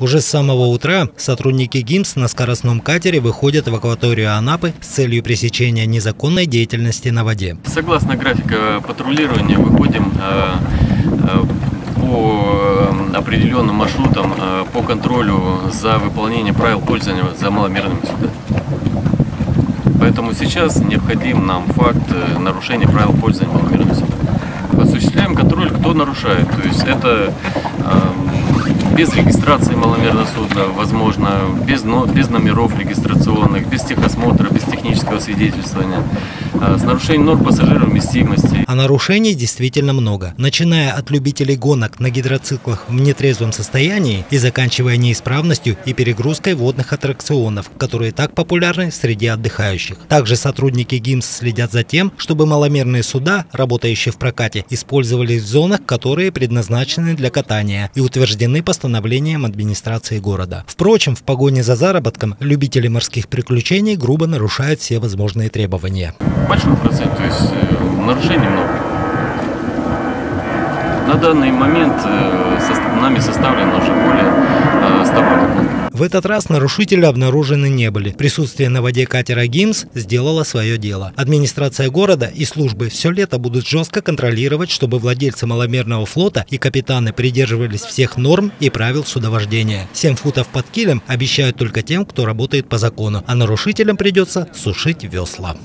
Уже с самого утра сотрудники ГИМС на скоростном катере выходят в акваторию Анапы с целью пресечения незаконной деятельности на воде. Согласно графика патрулирования выходим э, э, по определенным маршрутам э, по контролю за выполнением правил пользования за маломерными судами. Поэтому сейчас необходим нам факт нарушения правил пользования маломерными судами. Осуществляем контроль, кто нарушает. То есть это без регистрации маломерного судна, возможно, без, без номеров регистрационных, без техосмотра, без технического свидетельствования, а, с нарушением норм пассажиров вместимости. А нарушений действительно много. Начиная от любителей гонок на гидроциклах в нетрезвом состоянии и заканчивая неисправностью и перегрузкой водных аттракционов, которые так популярны среди отдыхающих. Также сотрудники ГИМС следят за тем, чтобы маломерные суда, работающие в прокате, использовались в зонах, которые предназначены для катания и утверждены постановлением постановлением администрации города. Впрочем, в погоне за заработком любители морских приключений грубо нарушают все возможные требования. Большой процент, то есть э, нарушений много. На данный момент э, нами составлено уже более 100 э. В этот раз нарушители обнаружены не были. Присутствие на воде катера ГИМС сделало свое дело. Администрация города и службы все лето будут жестко контролировать, чтобы владельцы маломерного флота и капитаны придерживались всех норм и правил судовождения. 7 футов под килем обещают только тем, кто работает по закону, а нарушителям придется сушить весла.